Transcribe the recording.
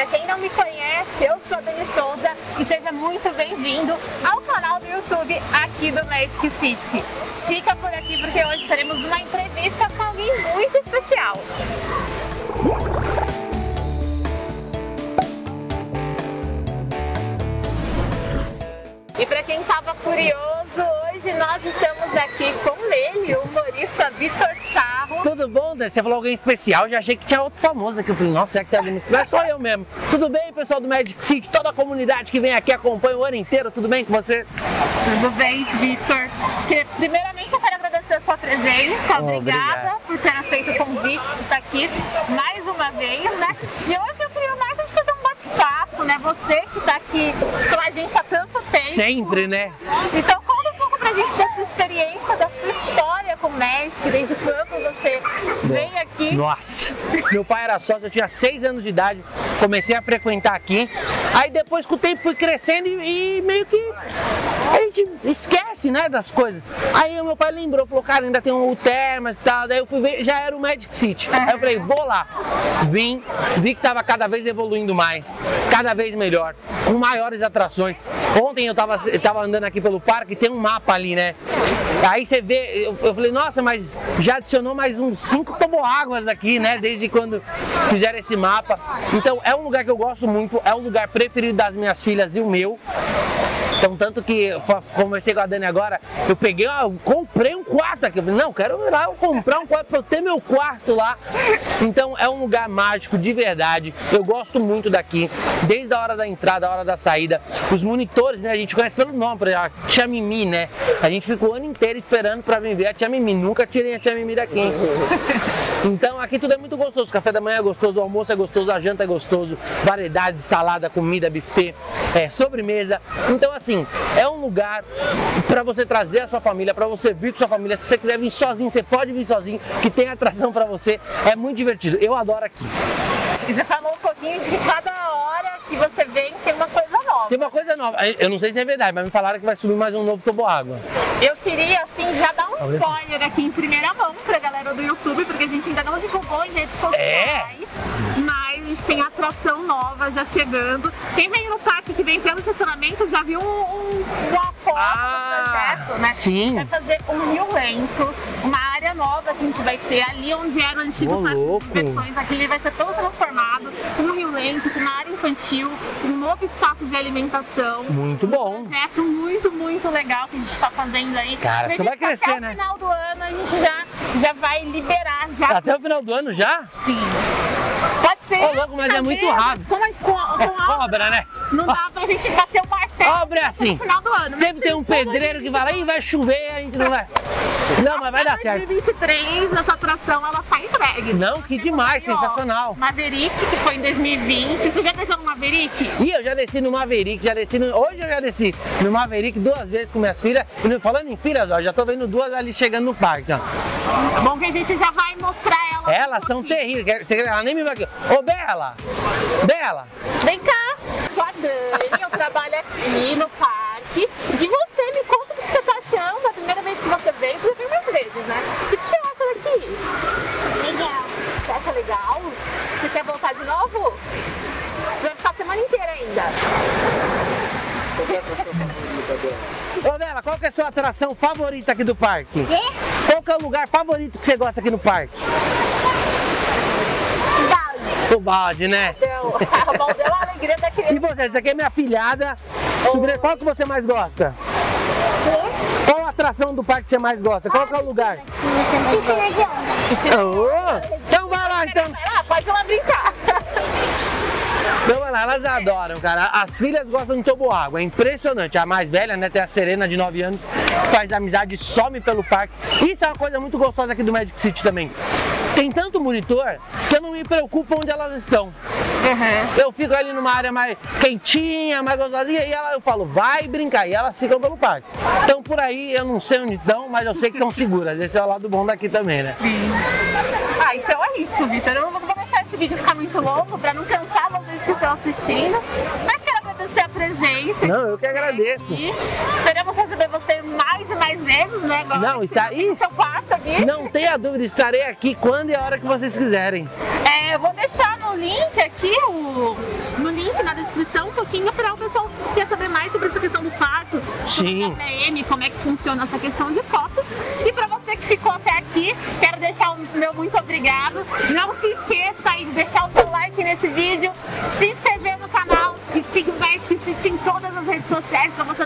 para quem não me conhece, eu sou a Dani Souza e seja muito bem-vindo ao canal do YouTube aqui do Magic City. Fica por aqui porque hoje teremos uma entrevista com alguém muito especial. E para quem estava curioso, hoje nós estamos aqui com ele, o humorista Vitor Sarro. Tudo bom, Dani? Você falou alguém especial, já achei que tinha outro famoso aqui. Eu falei, nossa, será que tem alguém Mas sou eu mesmo. Tudo bem, pessoal do Magic City, toda a comunidade que vem aqui acompanha o ano inteiro, tudo bem com você? Tudo bem, Vitor? Primeiramente eu quero agradecer a sua presença, Oh, obrigada obrigado. por ter aceito o convite de estar aqui mais uma vez, né? E hoje eu queria mais a gente fazer um bate-papo, né? Você que está aqui com a gente há tanto tempo. Sempre, né? Então conta um pouco pra gente da sua experiência, da sua história com o Magic, desde quando você veio aqui. Nossa, meu pai era sócio, eu tinha seis anos de idade, comecei a frequentar aqui. Aí depois com o tempo fui crescendo e, e meio que gente esquece, né, das coisas. Aí o meu pai lembrou, falou, cara, ainda tem um Termas e tal. Daí eu fui ver, já era o Magic City. Aí eu falei, vou lá. Vim, vi que tava cada vez evoluindo mais, cada vez melhor, com maiores atrações. Ontem eu tava, eu tava andando aqui pelo parque, tem um mapa ali, né? Aí você vê, eu, eu falei, nossa, mas já adicionou mais uns cinco toboáguas aqui, né? Desde quando fizeram esse mapa. Então é um lugar que eu gosto muito, é o lugar preferido das minhas filhas e o meu. Então, tanto que conversei com a Dani agora, eu peguei, eu comprei um quarto aqui. Eu falei, não, quero ir lá eu comprar um quarto pra eu ter meu quarto lá. Então, é um lugar mágico, de verdade. Eu gosto muito daqui, desde a hora da entrada, a hora da saída. Os monitores, né, a gente conhece pelo nome, por exemplo, a Tia Mimi, né? A gente ficou o ano inteiro esperando pra vir ver a Tia Mimi. Nunca tirei a Tia Mimi daqui. Então aqui tudo é muito gostoso. Café da manhã é gostoso, o almoço é gostoso, a janta é gostoso, variedade de salada, comida, buffet, é, sobremesa. Então assim, é um lugar para você trazer a sua família, para você vir com sua família. Se você quiser vir sozinho, você pode vir sozinho, que tem atração para você. É muito divertido. Eu adoro aqui. E você falou um pouquinho de que cada hora que você vem tem uma coisa nova. Tem uma coisa nova. Eu não sei se é verdade, mas me falaram que vai subir mais um novo toboágua. Eu queria, assim, já um spoiler aqui em primeira mão pra galera do YouTube, porque a gente ainda não divulgou em redes sociais. Mas a gente tem atração nova já chegando. Quem vem no parque, que vem pelo estacionamento, já viu um, um, uma foto Ah, do projeto, né? sim. Vai fazer um rio lento, uma nova que a gente vai ter ali onde era o antigo Ô, parque de diversões. Aqui ele vai ser todo transformado, com um rio lento, com uma área infantil, com um novo espaço de alimentação Muito bom. projeto muito, muito legal que a gente está fazendo aí. Cara, você vai crescer, até né? o final do ano a gente já, já vai liberar, já Até o final do ano já? sim. Pode ser. Ô, louco, mas é às muito rápido. Com, a- com, a- É com a obra, né? Não dá pra gente bater o martelo Obra é assim. final do ano. Sempre tem um pedreiro que fala, ih, vai chover, a gente não vai. Não, mas vai dar certo. 2023, essa atração ela tá entregue. Não, que demais, Aí, sensacional. Maverick, que foi em 2020. Você já desceu no Maverick? E eu já desci no Maverick, já desci no... Hoje eu já desci no Maverick duas vezes com minhas filhas. E falando em filhas, ó, já tô vendo duas ali chegando no parque, ó. É bom que a gente já vai mostrar elas. Elas um são terríveis. Ela nem me vai aqui. Ô, Bela! Bela! Vem cá, sou a Dani, eu trabalho aqui no parque. E você me conta o que você tá achando a primeira vez que você veio. Você já veio mais vezes, né? O que você acha daqui? Legal. Você acha legal? Você quer voltar de novo? Você vai ficar a semana inteira ainda. Ô, Bela, qual que é a sua atração favorita aqui do parque? Quê? Qual que é o lugar favorito que você gosta aqui no parque? Balde. O balde, né? Então, o bom deu a da E criança. você, essa aqui é minha filhada. Sobrinha, qual que você mais gosta? Quê? Qual a atração do parque que você mais gosta? Qual que é o lugar? Piscina de onda. Ô, então vai lá, então. Ah, pode ir lá brincar. Então vai lá, elas adoram, cara. As filhas gostam de toboágua, é impressionante. A mais velha, né, tem a Serena de 9 anos, que faz amizade, some pelo parque. Isso é uma coisa muito gostosa aqui do Magic City também. Tem tanto monitor que eu não me preocupo onde elas estão. Eu fico ali numa área mais quentinha, mais gostosinha, e ela, eu falo, vai brincar, e elas ficam pelo parque. Então por aí eu não sei onde estão, mas eu sei que estão seguras. Esse é o lado bom daqui também, né? Ah, então é isso, Vitor. Eu não vou deixar esse vídeo ficar muito longo pra não cansar vocês que estão assistindo. Mas presença. Não, eu que agradeço. aqui. Esperamos receber você mais e mais vezes, né? Agora Não, está- tem Ih! seu quarto aqui. Não tenha dúvida, estarei aqui quando e a hora que vocês quiserem. É, eu vou deixar no link aqui o pouquinho para o pessoal que quer saber mais sobre essa questão do quarto, Sim. sobre como é que funciona essa questão de fotos. E para você que ficou até aqui, quero deixar o meu muito obrigado. Não se esqueça aí de deixar o seu like nesse vídeo, se inscrever no canal